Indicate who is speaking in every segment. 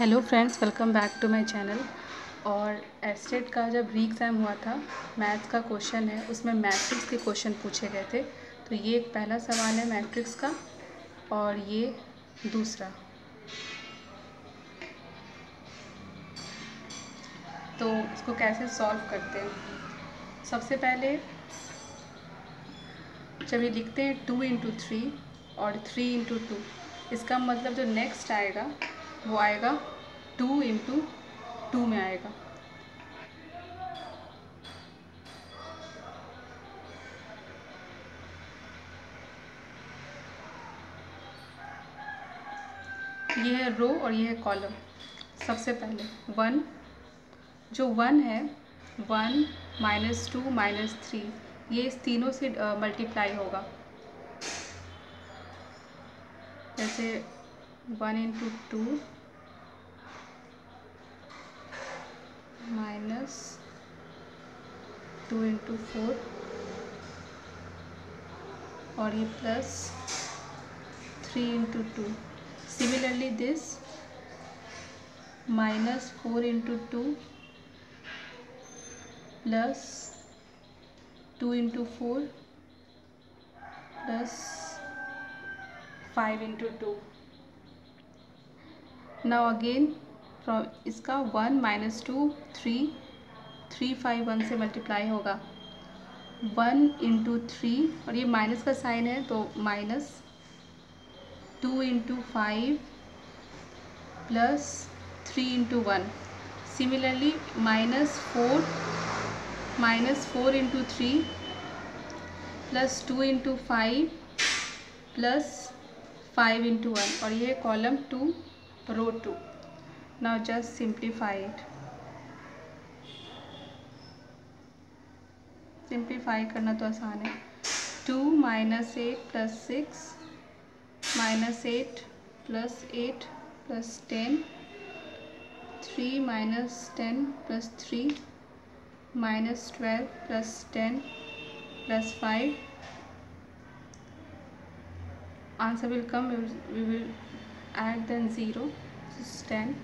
Speaker 1: Hello friends welcome back to my channel और estate का जब री एग्ज़ाम हुआ था मैथ्स का क्वेश्चन है, उसमें मैट्रिक्स के क्वेश्चन पूछे गए थे। तो ये एक पहला सवाल है मैट्रिक्स का और ये दूसरा। तो इसको कैसे सॉल्व करते हैं? सबसे पहले जब ये लिखते हैं टू इंटू थ्री और थ्री इंटू टू इसका मतलब जो नेक्स्ट आएगा वो आएगा, टू इंटू टू में आएगा। ये है रो और ये है कॉलम सबसे पहले वन जो वन है one minus two minus three ये इस तीनों से मल्टीप्लाई होगा। जैसे one into two minus two into four और ये plus three into two similarly this minus four into two plus two into four plus five into two now again from इसका one minus two three three five one से multiply होगा। One into three और ये minus का sign है तो minus two into five plus three into one similarly minus four minus four into three plus two into five plus five into one और ये column two row 2 now just simplify it. Simplify करना तो आसान है. Two minus eight plus six minus eight plus eight plus ten three minus ten plus three minus twelve plus ten plus five answer will come we will add then 0 this is 10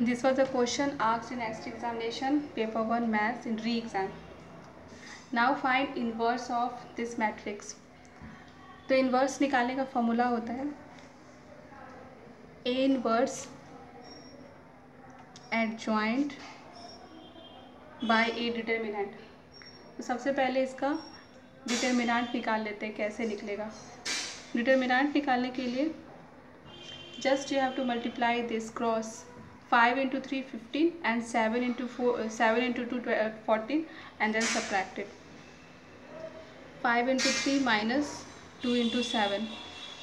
Speaker 1: this was a question asked in next examination paper 1 maths in re-exam now find inverse of this matrix तो inverse निकालने का formula होता है A inverse adjoint by A determinant तो सबसे पहले इसका determinant निकाल लेते हैं कैसे निकलेगा डिटर्मिनेंट निकालने के लिए। Just you have to multiply this cross five into three fifteen and seven into four seven into two fourteen and then subtracted five into three minus two into seven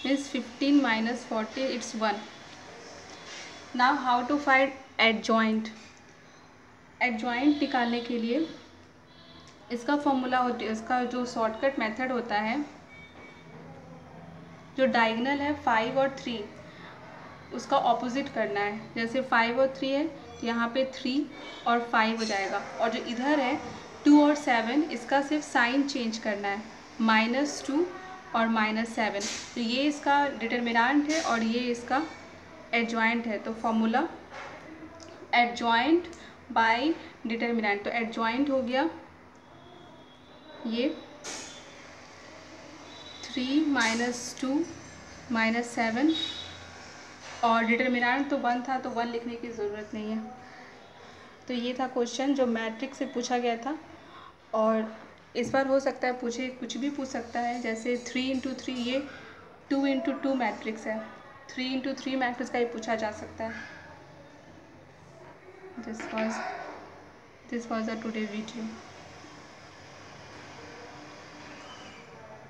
Speaker 1: means fifteen minus fourteen it's one now how to find adjoint निकालने के लिए इसका formula होती है इसका जो shortcut method होता है जो डायगनल है फाइव और थ्री उसका ऑपोजिट करना है। जैसे फाइव और थ्री है, यहाँ पे थ्री और फाइव हो जाएगा। और जो इधर है टू और सेवन इसका सिर्फ़ साइन चेंज करना है। माइनस टू और माइनस सेवन तो ये इसका डिटर्मिनांट है और ये इसका एडजॉइंट है। तो फॉर्मूला एडजॉइंट बाय डिटर्मिनेंट तो एडजॉइंट हो गया ये three minus two minus seven और डिटर्मिनेंट तो वन था तो वन लिखने की ज़रूरत नहीं है। तो ये था क्वेश्चन जो मैट्रिक से पूछा गया था। और इस बार हो सकता है पूछे, कुछ भी पूछ सकता है। जैसे थ्री इंटू थ्री ये टू इंटू टू मैट्रिक्स है। थ्री इंटू थ्री मैट्रिक्स का ही पूछा जा सकता है। This was this was a today video